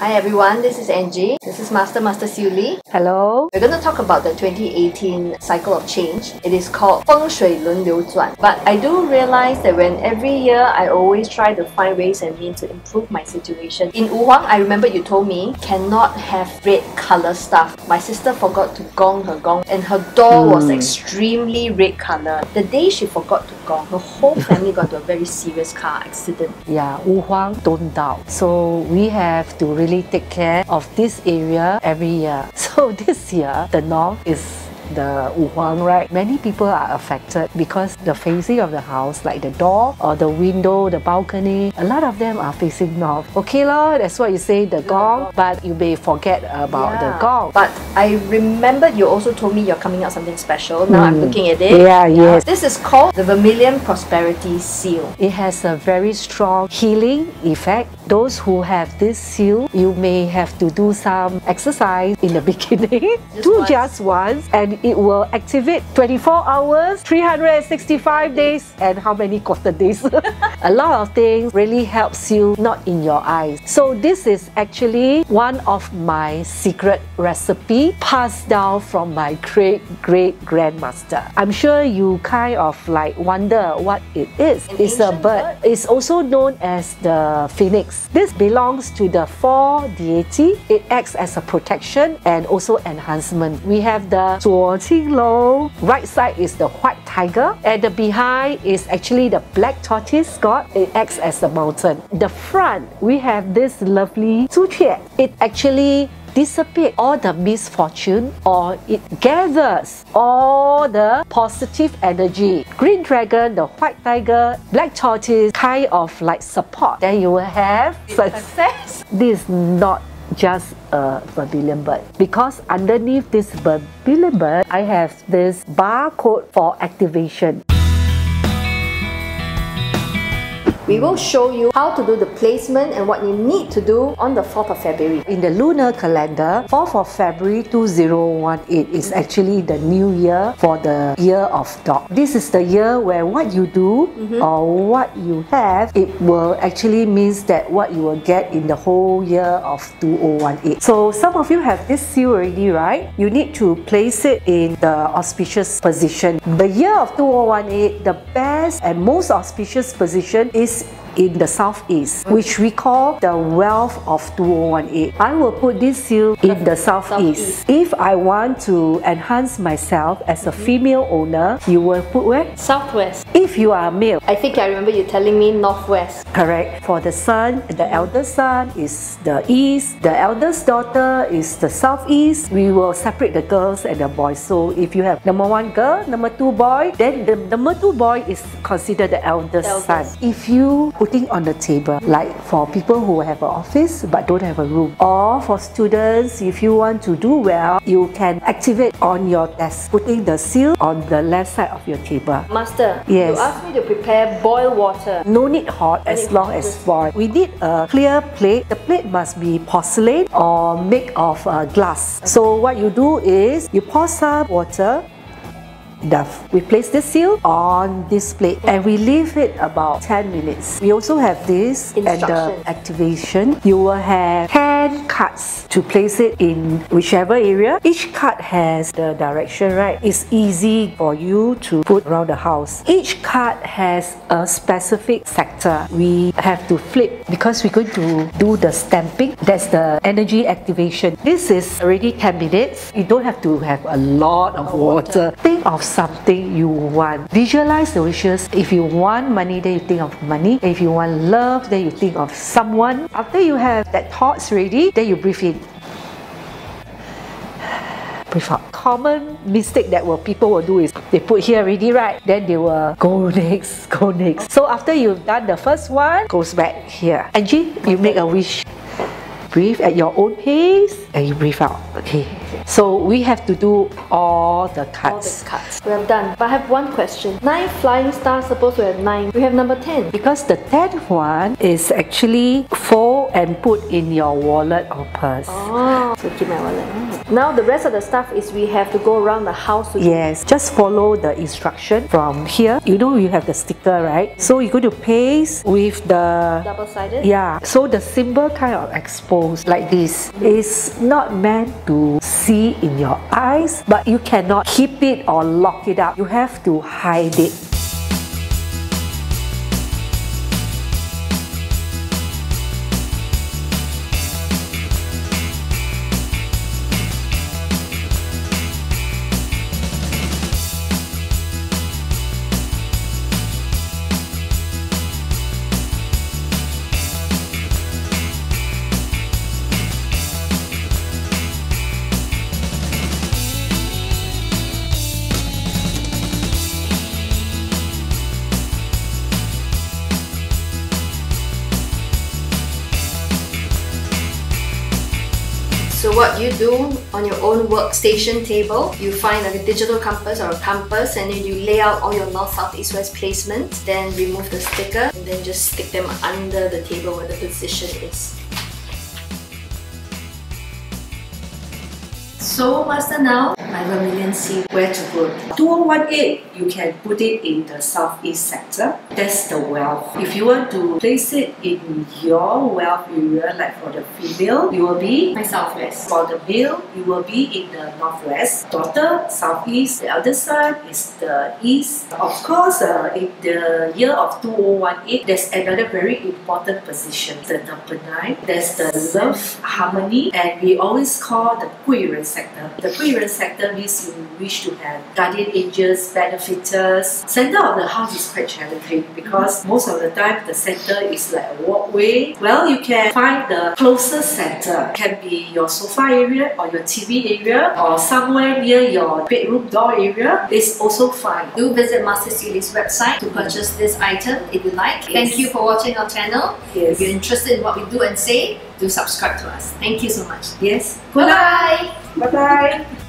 Hi everyone, this is Angie. This is Master Master SiewLi. Hello. We're going to talk about the 2018 cycle of change. It is called Feng Shui Lun Liu Zuan. But I do realize that when every year I always try to find ways and means to improve my situation. In Wuhuang, I remember you told me cannot have red color stuff. My sister forgot to gong her gong and her door mm. was extremely red color. The day she forgot to gong, her whole family got into a very serious car accident. Yeah, Wuhuang don't doubt. So we have to really take care of this area every year. So this year, the north is the Wuhuang, right? Many people are affected because the facing of the house, like the door or the window, the balcony, a lot of them are facing north. Okay, lor, that's what you say, the gong, but you may forget about yeah. the gong. But I remember you also told me you're coming out something special. Now mm. I'm looking at it. Yeah, yes. This is called the Vermilion Prosperity Seal. It has a very strong healing effect. Those who have this seal, you may have to do some exercise in the beginning. Just do once. just once and it will activate 24 hours, 365 days, and how many quarter days. a lot of things really helps you not in your eyes. So this is actually one of my secret recipe passed down from my great great grandmaster. I'm sure you kind of like wonder what it is. An it's a bird. bird. It's also known as the phoenix. This belongs to the four deity. It acts as a protection and also enhancement. We have the Long. Right side is the white tiger, and the behind is actually the black tortoise god. It acts as the mountain. The front, we have this lovely Su It actually dissipate all the misfortune or it gathers all the positive energy. Green dragon, the white tiger, black tortoise kind of like support. Then you will have success. This is not just a vermilion bird because underneath this vermilion bird I have this barcode for activation. We will show you how to do the placement and what you need to do on the 4th of February. In the lunar calendar, 4th of February 2018 is actually the new year for the year of dog. This is the year where what you do mm -hmm. or what you have, it will actually means that what you will get in the whole year of 2018. So some of you have this seal already, right? You need to place it in the auspicious position. The year of 2018, the best and most auspicious position is in the southeast, which we call the wealth of 2018. I will put this seal in the southeast. If I want to enhance myself as a female owner, you will put where? Southwest. If you are male. I think I remember you telling me northwest. Correct. For the son, the eldest son is the east, the eldest daughter is the southeast. We will separate the girls and the boys. So if you have number one girl, number two boy, then the number two boy is considered the eldest, eldest. son. If you putting on the table, like for people who have an office but don't have a room. Or for students, if you want to do well, you can activate on your desk, putting the seal on the left side of your table. Master, yes. You asked me to prepare boiled water. No need hot as long as boiled. We need a clear plate. The plate must be porcelain or made of uh, glass. So what you do is you pour some water We place the seal on this plate and we leave it about 10 minutes. We also have this and the activation. You will have 10 cards to place it in whichever area. Each card has the direction, right? It's easy for you to put around the house. Each card has a specific sector. We have to flip because we're going to do the stamping. That's the energy activation. This is already 10 minutes. You don't have to have a lot of water. Think of something you want. Visualize the wishes. If you want money, then you think of money. If you want love, then you think of someone. After you have that thoughts ready, then you breathe in. Breathe out. Common mistake that will people will do is they put here already, right? Then they will go next, go next. So after you've done the first one, goes back here. Angie, you make a wish. Breathe at your own pace and you breathe out. Okay. So we have to do all the cuts. All the cuts. We have done. But I have one question. Nine flying stars supposed to have nine. We have number 10. Because the 10th one is actually fold and put in your wallet or purse. Oh, so keep my wallet. Now the rest of the stuff is we have to go around the house. Yes, just follow the instruction from here. You know you have the sticker, right? So you're going to paste with the Double-sided. yeah. So the symbol kind of exposed like this. It's not meant to see in your eyes, but you cannot keep it or lock it up. You have to hide it. What you do on your own workstation table, you find like a digital compass or a compass and then you lay out all your north, south, east, west placements, then remove the sticker and then just stick them under the table where the position is. So Master now, my Vermilion see where to put. 2018, you can put it in the southeast sector. That's the wealth. If you want to place it in your wealth area, like for the female, you will be My southwest. For the male, you will be in the northwest. Daughter, southeast. The other son is the east. Of course, uh, in the year of 2018, there's another very important position, the number nine. There's the love, harmony, and we always call the 贵人 sector. The 贵人 sector means you wish to have guardian angels, benefactors. Center of the house is quite challenging because most of the time the center is like a walkway. Well, you can find the closest center. It Can be your sofa area or your TV area or somewhere near your bedroom door area. It's also fine. Do visit Master SiewLi's website to purchase this item if you like. Thank you for watching our channel. Yes. If you're interested in what we do and say, do subscribe to us. Thank you so much. Yes. Bye bye. Bye bye.